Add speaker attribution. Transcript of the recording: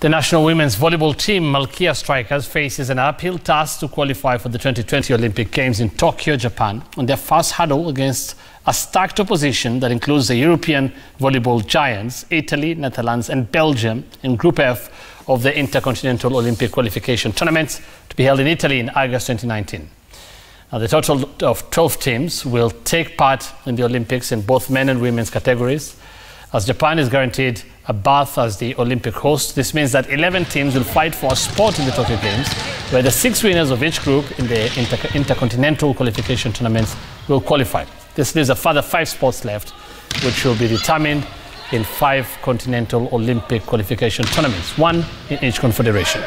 Speaker 1: The national women's volleyball team, Malkia Strikers, faces an uphill task to qualify for the 2020 Olympic Games in Tokyo, Japan, on their first hurdle against a stacked opposition that includes the European volleyball giants, Italy, Netherlands, and Belgium in Group F of the Intercontinental Olympic Qualification Tournaments to be held in Italy in August 2019. Now, the total of 12 teams will take part in the Olympics in both men and women's categories. As Japan is guaranteed a berth as the Olympic host, this means that 11 teams will fight for a spot in the Tokyo Games, where the six winners of each group in the inter intercontinental qualification tournaments will qualify. This leaves a further five spots left, which will be determined in five continental Olympic qualification tournaments, one in each confederation.